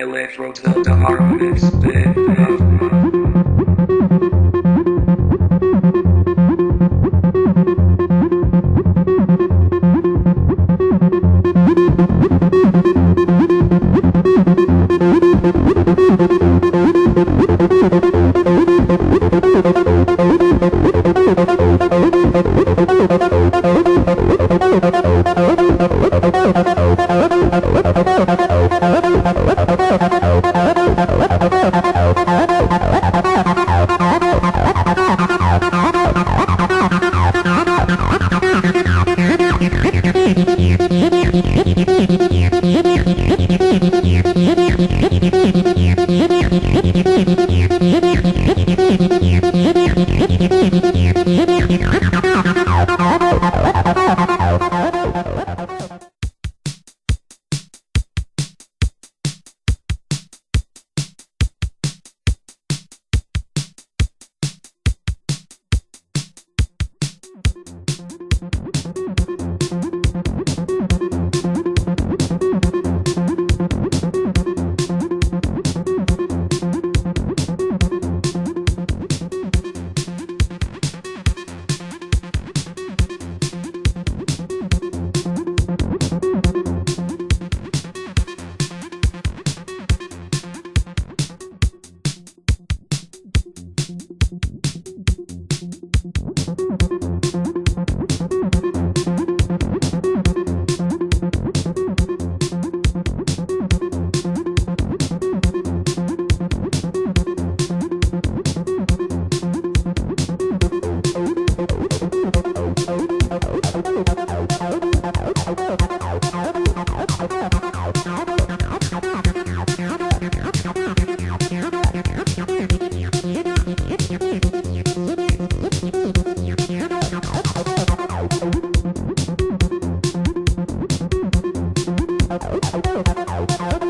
away from the, the harmless. Hello? Oh, oh, oh, oh. Thank